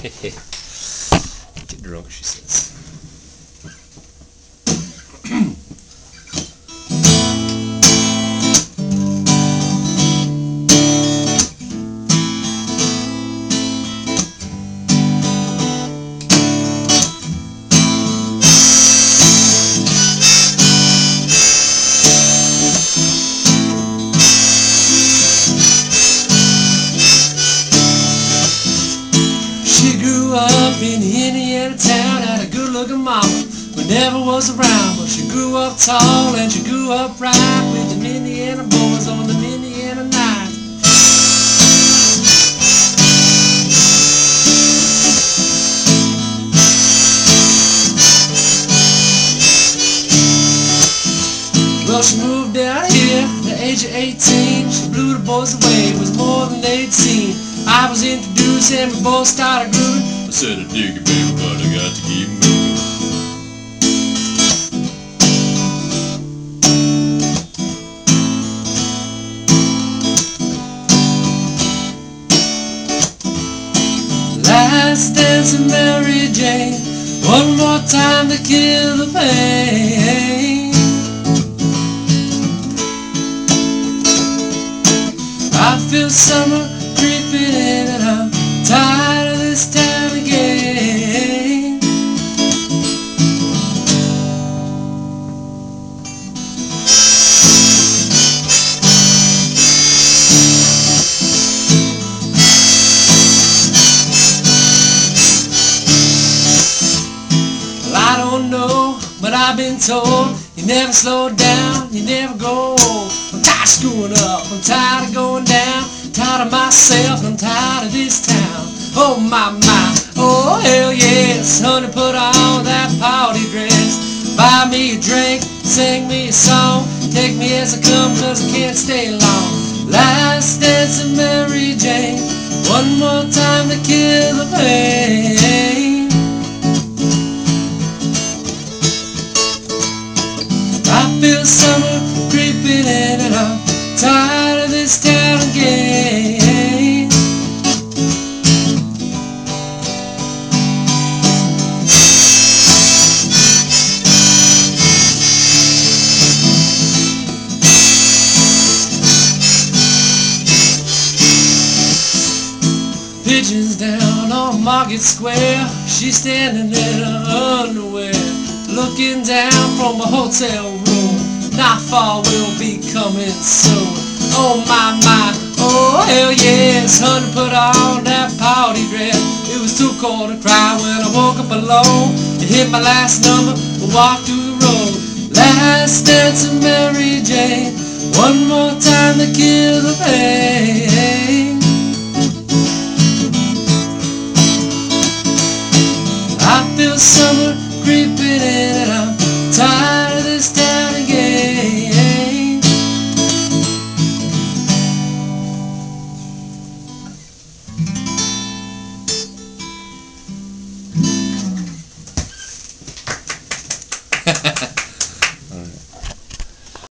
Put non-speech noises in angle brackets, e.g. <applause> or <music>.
<laughs> Get drunk, she says. Grew up in Indiana town, had a good looking mama, but never was around. But she grew up tall and she grew up right with the Indiana boys on the Indiana night. Well, she moved down here at the age of 18. She blew the boys away, it was more than they'd seen. I was introduced and we both started grooving. I said, I dig it, baby, but I got to keep moving. Last dance of Mary Jane. One more time to kill the pain. Know, but I've been told you never slow down, you never go. I'm tired of screwing up, I'm tired of going down, tired of myself, I'm tired of this town. Oh my my, oh hell yes, honey, put on that party dress. Buy me a drink, sing me a song, take me as I come, cause I can't stay long. Last dance of Mary Jane, one more time to kill the pain. Pigeons down on Market Square. She's standing in her underwear, looking down from a hotel room. Not far, we'll be coming soon. Oh my my, oh hell yes, honey, put on that party dress. It was too cold to cry when I woke up alone. It hit my last number, walked through the road. Last dance of Mary Jane. One more time to kill the pain.